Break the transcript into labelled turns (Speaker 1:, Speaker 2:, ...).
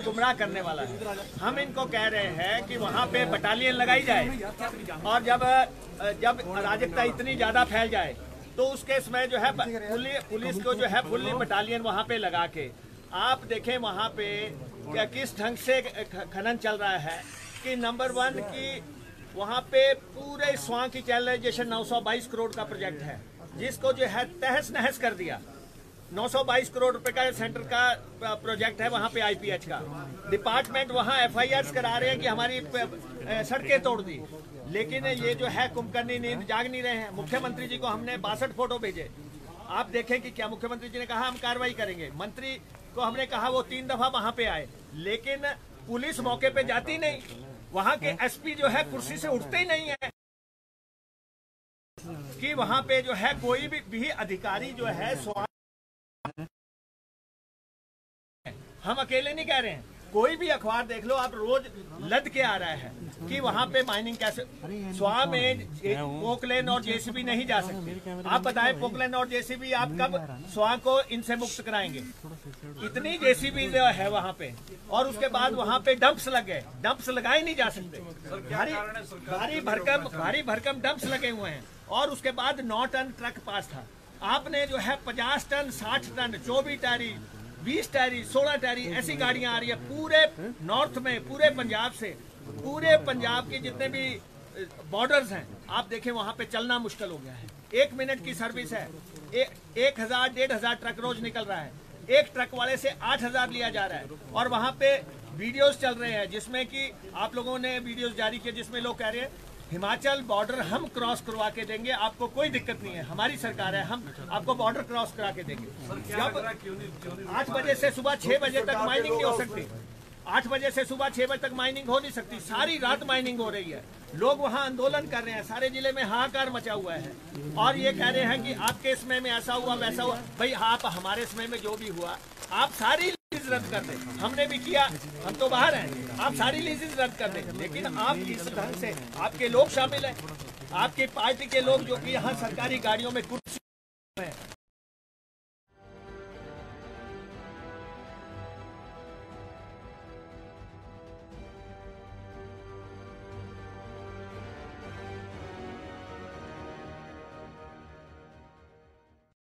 Speaker 1: गुमराह करने वाला है। हम इनको कह रहे हैं कि वहाँ पे बटालियन लगाई जाए और जब जब अराजकता इतनी ज़्यादा फैल जाए तो उस केस में जो है पुलिस पुलिस को जो है फुल्ली बटालियन वहाँ पे लगा के। आप देखें वहाँ पे किस ढंग से खनन चल रहा है कि नंबर वन की वहाँ पे पूरे स्वां की चैनलाइजेशन 922 करोड़ का प्रोजेक्ट है, जिसको जो है तहस नहस कर दिया। 922 करोड़ रुपए का सेंटर का प्रोजेक्ट है वहाँ पे आईपीएच का। डिपार्टमेंट वहाँ एफ़ करा रहे हैं कि हमारी सड़कें तोड़ दी। लेकिन ये जो है कुमकर्णी नींद जाग नहीं रहे हैं। मुख्यमंत्री जी को हमने बासठ फ़ोटो भेजे। आप देखें कि क्या मुख्यमंत्री जी ने कहा हम कार्रवाई करेंगे। मंत्री को हमने कहा वो तीन दफ़ा वहाँ पे आए। लेकिन पुलिस मौके पे जाती नहीं। वहाँ के एसपी जो है कुर्सी से उठते ही नहीं है। कि वहाँ पे जो है कोई भी, भी अधिकारी जो है हम अकेले नहीं कह रहे हैं। कोई भी अखबार देख लो आप रोज लद के आ रहा है कि वहाँ पे माइनिंग कैसे स्वा में पोकलेन और जेसीबी नहीं जा सकते। आप बताएँ पोकलेन और जेसीबी आप कब स्वा को इनसे मुक्त कराएँगे? इतनी जेसीबी है वहाँ पे। और उसके बाद वहाँ पे डंप्स लगे। डंप्स लगाए नहीं जा सकते। भारी भारी भरकम भारी भरकम डंप्स लगे हुए हैं। और उसके बाद नौ टन ट्रक पास था। आपने जो है पचास टन साठ टन चौबीस टारी बीस टायरी सोलह टायरी ऐसी गाड़ियाँ आ रही है पूरे नॉर्थ में पूरे पंजाब से। पूरे पंजाब के जितने भी बॉर्डर्स हैं आप देखें वहाँ पे चलना मुश्किल हो गया है। एक मिनट की सर्विस है। ए, एक हज़ार डेढ़ हज़ार ट्रक रोज निकल रहा है। एक ट्रक वाले से आठ हज़ार लिया जा रहा है। और वहाँ पे वीडियोस चल रहे हैं जिसमें कि आप लोगों ने वीडियोस जारी किए जिसमें लोग कह रहे हैं हिमाचल बॉर्डर हम क्रॉस करवा के देंगे आपको कोई दिक्कत नहीं है। हमारी सरकार है हम आपको बॉर्डर क्रॉस करा के देंगे। जब आठ बजे से सुबह छह बजे तक माइनिंग नहीं हो सकती? आठ बजे से सुबह छह बजे तक माइनिंग हो नहीं सकती। सारी रात माइनिंग हो रही है। लोग वहाँ आंदोलन कर रहे हैं। सारे ज़िले में हाहाकार मचा हुआ है। और ये कह रहे हैं कि आपके समय में ऐसा हुआ, वैसा हुआ। भाई, आप हमारे समय में जो भी हुआ, आप सारी लीज रद्द कर दें। हमने भी किया, हम तो बाहर हैं। आप सारी लीजेज रद्द कर दें। लेकिन आप इस ढंग से, आपके लोग शामिल हैं। आपके पार्टी के लोग जो कि यहाँ सरकारी गाड़ियों में कुर्सी